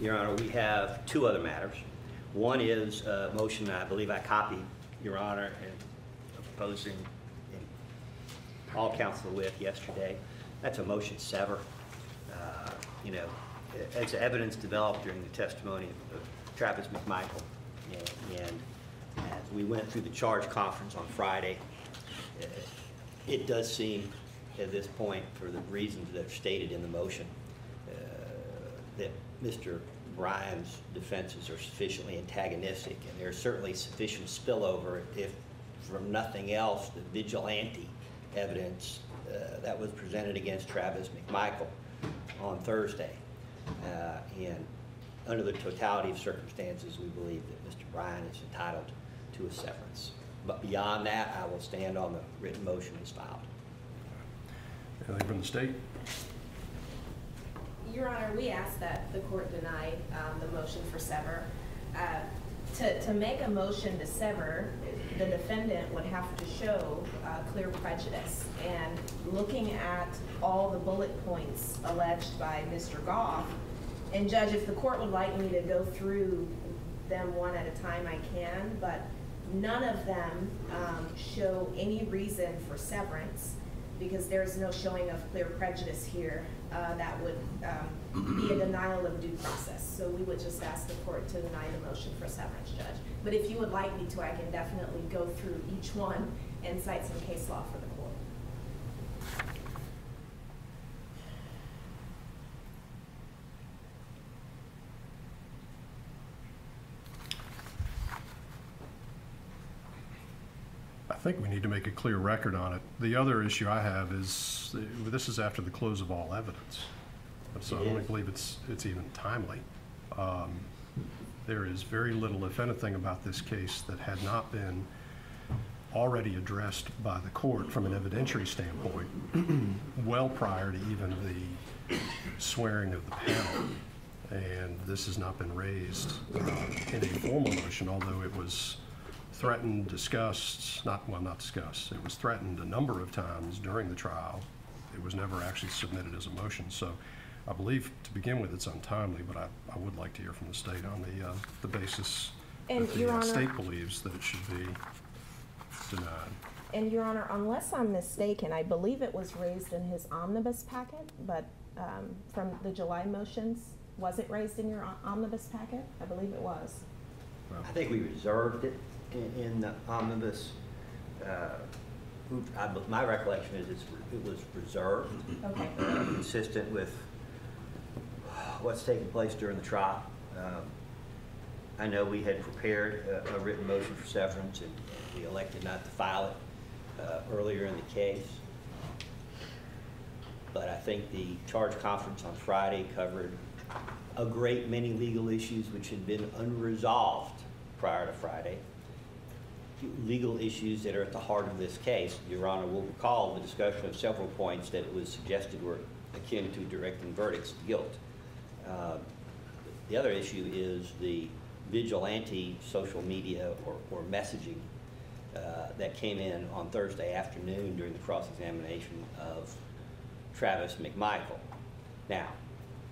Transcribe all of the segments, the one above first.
Your Honor, we have two other matters. One is a motion I believe I copied, Your Honor, and opposing in all counsel with yesterday. That's a motion sever. Uh, You know, as evidence developed during the testimony of Travis McMichael, and- and as we went through the charge conference on Friday, uh, it does seem at this point, for the reasons that are stated in the motion, uh, that Mr. Bryan's defenses are sufficiently antagonistic, and there's certainly sufficient spillover if, from nothing else, the vigilante evidence uh, that was presented against Travis McMichael on Thursday. Uh, And under the totality of circumstances, we believe that Mr. Bryan is entitled to a severance. But beyond that, I will stand on the written motion as filed. From the state? Your Honor, we ask that the court deny um, the motion for sever. Uh, To, to make a motion to sever, the defendant would have to show uh, clear prejudice. And looking at all the bullet points alleged by Mr. Gough, and Judge, if the court would like me to go through them one at a time, I can, but none of them um, show any reason for severance because there's no showing of clear prejudice here uh, that would um, be a denial of due process. So we would just ask the court to deny the motion for severance, Judge. But if you would like me to, I can definitely go through each one and cite some case law for the court. I think we need to make a clear record on it. The other issue I have is, uh, this is after the close of all evidence. So I don't believe it's, it's even timely. Um, There is very little, if anything, about this case that had not been already addressed by the court from an evidentiary standpoint, well prior to even the swearing of the panel. And this has not been raised uh, in a formal motion, although it was threatened, discussed, not, well, not discussed, it was threatened a number of times during the trial. It was never actually submitted as a motion, so I believe, to begin with, it's untimely, but I, I would like to hear from the state on the, uh, the basis And, that the Your uh, Honor- state believes that it should be denied. And Your Honor, unless I'm mistaken, I believe it was raised in his omnibus packet, but um, from the July motions, was it raised in your o- omnibus packet? I believe it was. I think we reserved it in, in the omnibus. uh, I- My recollection is it's, it was reserved, Okay. uh, consistent with what's taking place during the trial. Um, I know we had prepared a, a written motion for severance, and and we elected not to file it uh, earlier in the case. But I think the charge conference on Friday covered a great many legal issues which had been unresolved prior to Friday. Legal issues that are at the heart of this case. Your Honor will recall the discussion of several points that it was suggested were akin to directing verdicts of guilt. Uh, The other issue is the vigilante social media or, or messaging uh, that came in on Thursday afternoon during the cross-examination of Travis McMichael. Now,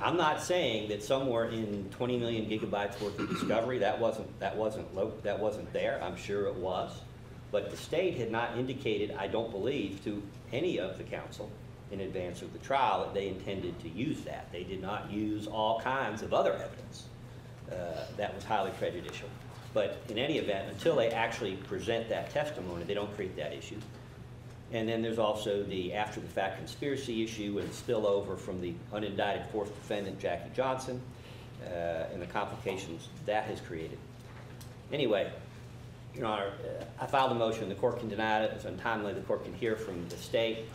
I'm not saying that somewhere in 20 million gigabytes worth of discovery, that wasn't, that wasn't, lo- that wasn't there. I'm sure it was. But the state had not indicated, I don't believe, to any of the counsel in advance of the trial that they intended to use that. They did not use all kinds of other evidence uh, that was highly prejudicial. But in any event, until they actually present that testimony, they don't create that issue. And then there's also the after-the-fact conspiracy issue and spillover from the unindicted fourth defendant, Jackie Johnson, uh, and the complications that has created. Anyway, Your Honor, uh, I filed a motion, the court can deny it, it's untimely, the court can hear from the state,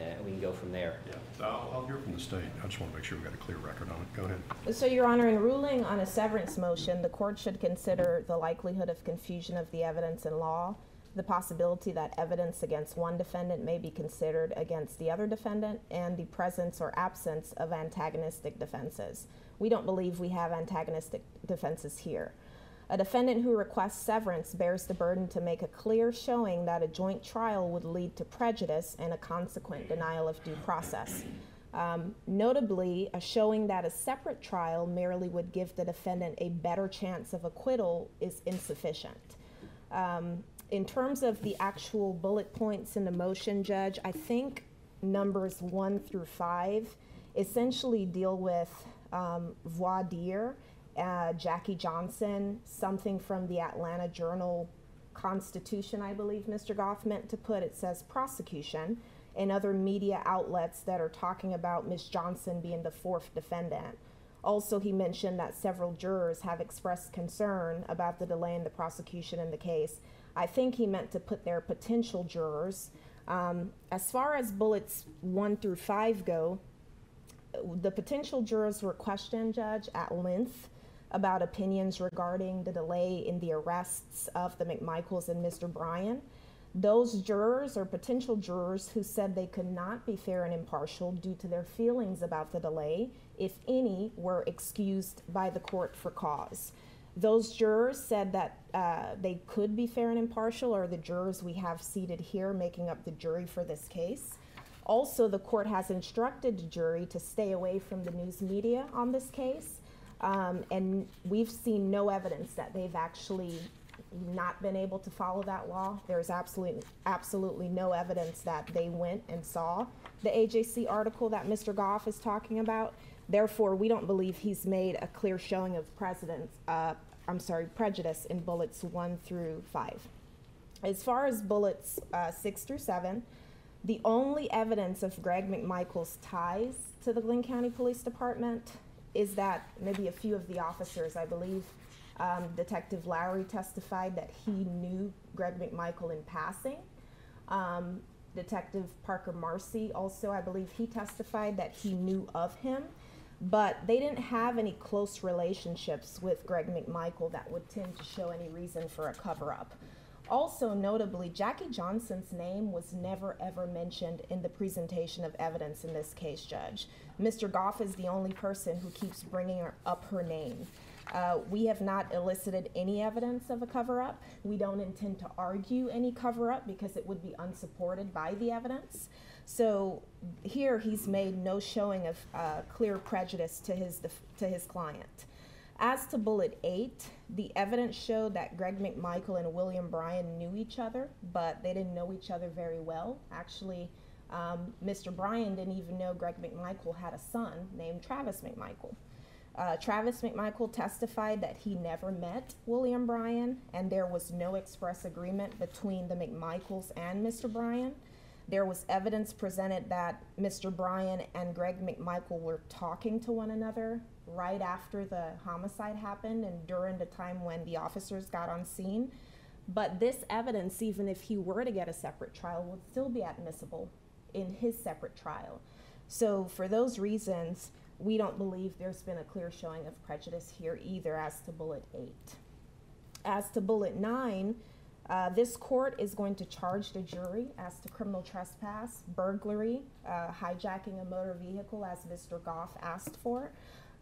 and we can go from there. Yeah, I'll, I'll hear from the state. I just want to make sure we've got a clear record on it. Go ahead. So, Your Honor, in ruling on a severance motion, the court should consider the likelihood of confusion of the evidence in law, the possibility that evidence against one defendant may be considered against the other defendant, and the presence or absence of antagonistic defenses. We don't believe we have antagonistic defenses here. A defendant who requests severance bears the burden to make a clear showing that a joint trial would lead to prejudice and a consequent denial of due process. Um, notably, a showing that a separate trial merely would give the defendant a better chance of acquittal is insufficient. Um, in terms of the actual bullet points in the motion, Judge, I think numbers one through five essentially deal with um, voir dire, uh, Jackie Johnson, something from the Atlanta Journal Constitution, I believe Mr. Gough meant to put. It says prosecution, and other media outlets that are talking about Ms. Johnson being the fourth defendant. Also, he mentioned that several jurors have expressed concern about the delay in the prosecution in the case. I think he meant to put their potential jurors. Um, as far as bullets one through five go, the potential jurors were questioned, Judge, at length about opinions regarding the delay in the arrests of the McMichaels and Mr. Bryan. Those jurors or potential jurors who said they could not be fair and impartial due to their feelings about the delay, if any, were excused by the court for cause. Those jurors said that uh, they could be fair and impartial, or the jurors we have seated here making up the jury for this case. Also, the court has instructed the jury to stay away from the news media on this case, um, and we've seen no evidence that they've actually not been able to follow that law. There's absolutely absolutely no evidence that they went and saw the AJC article that Mr. Gough is talking about. Therefore, we don't believe he's made a clear showing of precedence. Uh, I'm sorry, prejudice in bullets one through five. As far as bullets uh, six through seven, the only evidence of Greg McMichael's ties to the Glynn County Police Department is that maybe a few of the officers, I believe um, Detective Lowry testified that he knew Greg McMichael in passing. Um, Detective Parker Marcy also, I believe he testified that he knew of him, but they didn't have any close relationships with Greg McMichael that would tend to show any reason for a cover up. Also, notably, Jackie Johnson's name was never ever mentioned in the presentation of evidence in this case, Judge. Mr. Gough is the only person who keeps bringing her, up her name. Uh, we have not elicited any evidence of a cover up. We don't intend to argue any cover up because it would be unsupported by the evidence. So here he's made no showing of uh, clear prejudice to his, to his client. As to bullet eight, the evidence showed that Greg McMichael and William Bryan knew each other, but they didn't know each other very well. Actually, um, Mr. Bryan didn't even know Greg McMichael had a son named Travis McMichael. Uh, Travis McMichael testified that he never met William Bryan, and there was no express agreement between the McMichaels and Mr. Bryan. There was evidence presented that Mr. Bryan and Greg McMichael were talking to one another right after the homicide happened and during the time when the officers got on scene. But this evidence, even if he were to get a separate trial, would still be admissible in his separate trial. So, for those reasons, we don't believe there's been a clear showing of prejudice here either as to bullet eight. As to bullet nine, uh, this court is going to charge the jury as to criminal trespass, burglary, uh, hijacking a motor vehicle, as Mr. Gough asked for.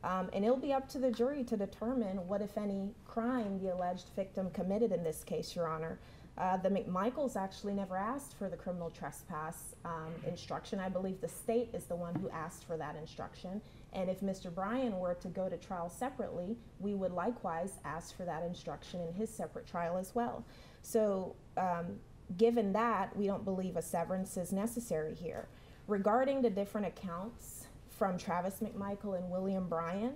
Um, and it'll be up to the jury to determine what, if any, crime the alleged victim committed in this case, Your Honor. Uh, the McMichaels actually never asked for the criminal trespass um, instruction. I believe the state is the one who asked for that instruction. And if Mr. Bryan were to go to trial separately, we would likewise ask for that instruction in his separate trial as well. So, um, given that, we don't believe a severance is necessary here. Regarding the different accounts from Travis McMichael and William Bryan,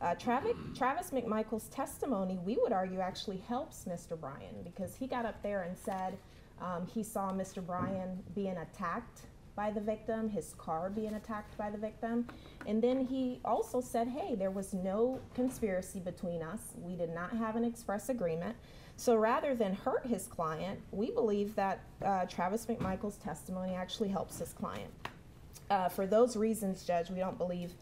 uh, Travis, Travis McMichael's testimony, we would argue, actually helps Mr. Bryan because he got up there and said um, he saw Mr. Bryan being attacked by the victim, his car being attacked by the victim. And then he also said, hey, there was no conspiracy between us. We did not have an express agreement. So rather than hurt his client, we believe that uh, Travis McMichael's testimony actually helps his client. Uh, for those reasons, Judge, we don't believe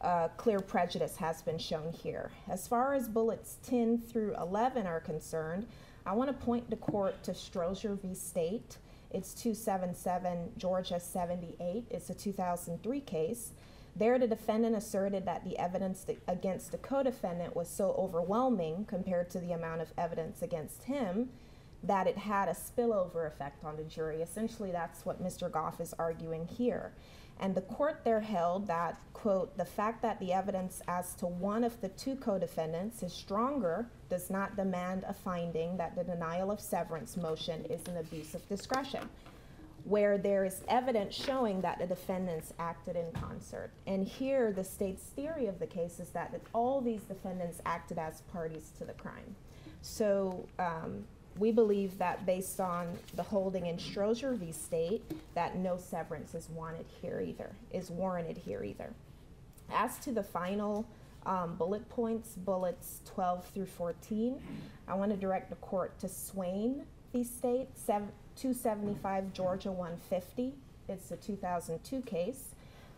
uh, clear prejudice has been shown here. As far as bullets 10 through 11 are concerned, I want to point the court to Strozier v. State. It's 277 Georgia 78. It's a 2003 case. There, the defendant asserted that the evidence against the co defendant was so overwhelming compared to the amount of evidence against him that it had a spillover effect on the jury. Essentially, that's what Mr. Gough is arguing here. And the court there held that, quote, the fact that the evidence as to one of the two co-defendants is stronger does not demand a finding that the denial of severance motion is an abuse of discretion where there is evidence showing that the defendants acted in concert. And here, the state's theory of the case is that, that all these defendants acted as parties to the crime. So um, we believe that based on the holding in Strozier v. State, that no severance is wanted here either, is warranted here either. As to the final um, bullet points, bullets 12 through 14, I want to direct the court to Swain v. State, 275 Georgia 150. It's a 2002 case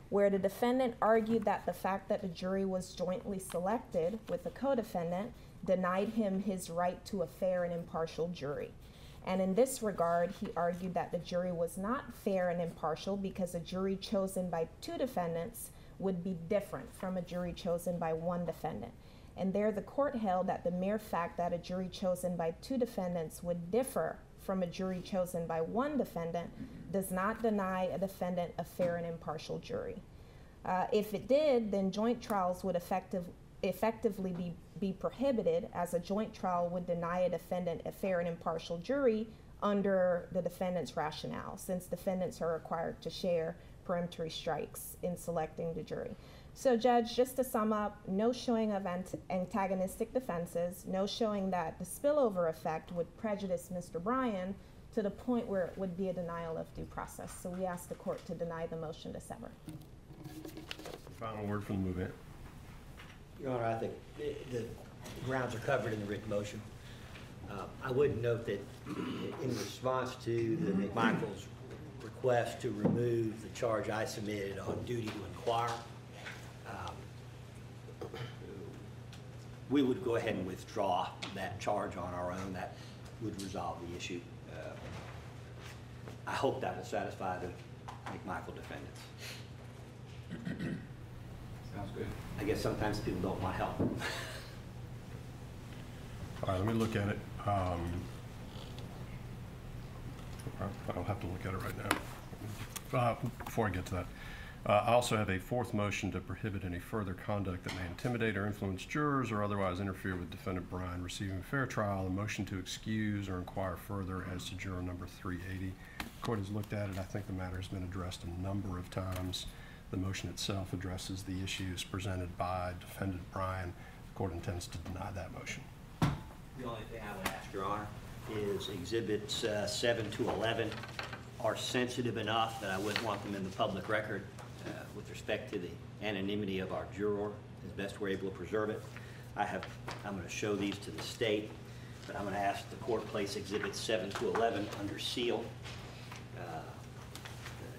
where the defendant argued that the fact that the jury was jointly selected with the co-defendant denied him his right to a fair and impartial jury. And in this regard, he argued that the jury was not fair and impartial because a jury chosen by two defendants would be different from a jury chosen by one defendant. And there, the court held that the mere fact that a jury chosen by two defendants would differ from a jury chosen by one defendant does not deny a defendant a fair and impartial jury. Uh, if it did, then joint trials would effective, effectively be, be prohibited, as a joint trial would deny a defendant a fair and impartial jury under the defendant's rationale, since defendants are required to share peremptory strikes in selecting the jury. So, Judge, just to sum up, no showing of ant- antagonistic defenses, no showing that the spillover effect would prejudice Mr. Bryan to the point where it would be a denial of due process. So we ask the court to deny the motion to sever. Final word from the movement. Your Honor, I think the grounds are covered in the written motion. Uh, I would note that in response to the McMichael's request to remove the charge I submitted on duty to inquire, um, we would go ahead and withdraw that charge on our own. That would resolve the issue. Uh, I hope that will satisfy the McMichael defendants. Sounds good. I guess sometimes people don't want help. All right, let me look at it. Um, I don't have to look at it right now. Uh, Before I get to that, uh, I also have a fourth motion to prohibit any further conduct that may intimidate or influence jurors or otherwise interfere with defendant Bryan receiving a fair trial, a motion to excuse or inquire further as to juror number 380. The Court has looked at it. I think the matter has been addressed a number of times. The motion itself addresses the issues presented by defendant Bryan. The court intends to deny that motion. The only thing I would ask, Your Honor, is exhibits uh, 7 to 11 are sensitive enough that I wouldn't want them in the public record uh, with respect to the anonymity of our juror, as best we're able to preserve it. I have, I'm going to show these to the state, but I'm going to ask the court place exhibits 7 to 11 under seal uh,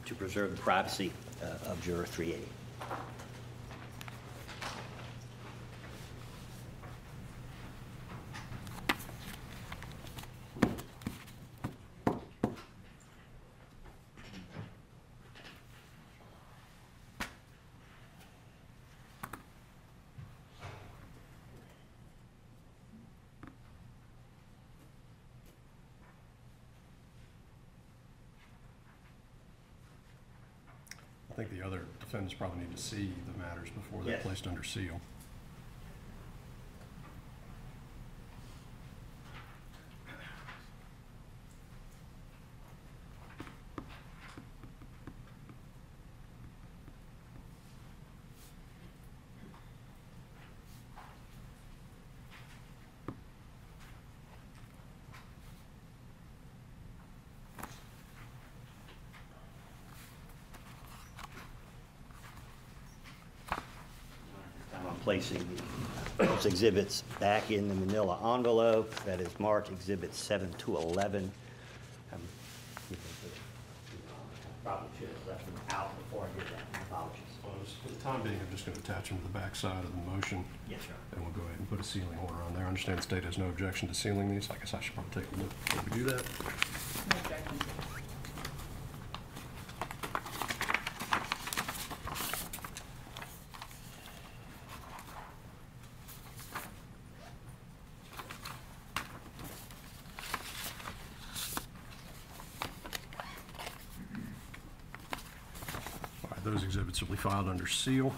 to preserve the privacy Uh, of juror 380. Think the other defendants probably need to see the matters before they're Yes. placed under seal. I'm placing those exhibits back in the manila envelope that is marked Exhibit 7 to 11. Um, Probably should have left them out before I did that, My apologies. Well, For the time being, I'm just going to attach them to the back side of the motion, Yes, sir. and we'll go ahead and put a sealing order on there. I understand the state has no objection to sealing these. I guess I should probably take a look before we do that. Those exhibits will be filed under seal.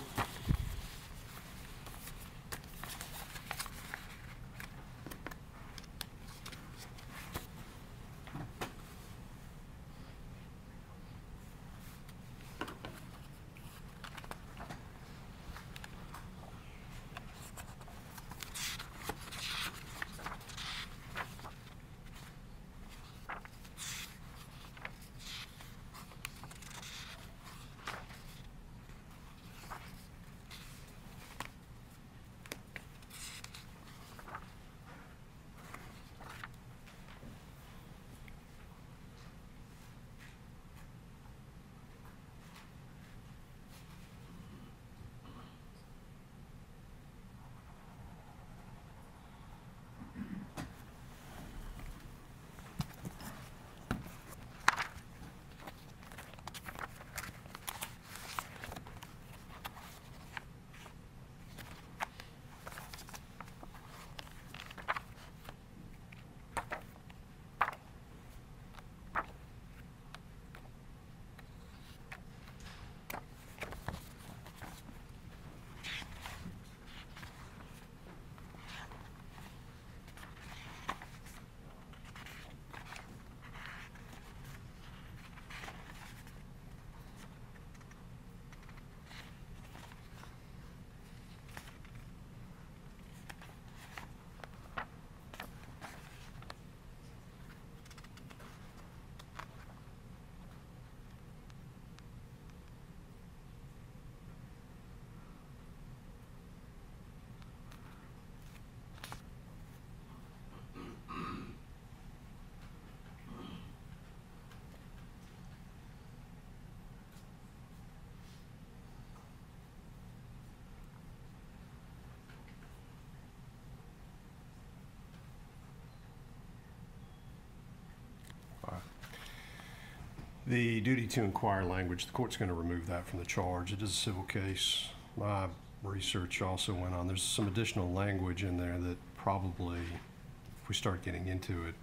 The duty to inquire language, the court's going to remove that from the charge. It is a civil case. My research also went on, there's some additional language in there that probably, if we start getting into it,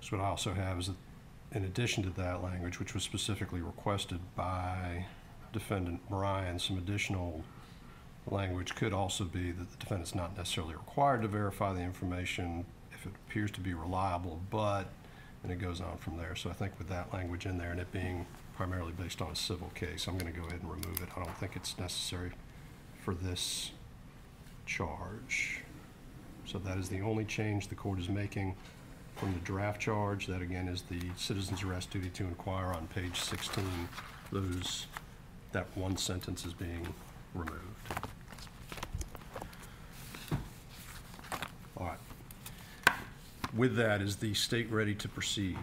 so what I also have is that in addition to that language, which was specifically requested by defendant Bryan, some additional language could also be that the defendant's not necessarily required to verify the information it appears to be reliable, but, and it goes on from there. So I think with that language in there and it being primarily based on a civil case, I'm going to go ahead and remove it. I don't think it's necessary for this charge. So that is the only change the court is making from the draft charge. That again is the citizen's arrest duty to inquire on page 16. Those, that one sentence is being removed. All right. With that, is the state ready to proceed?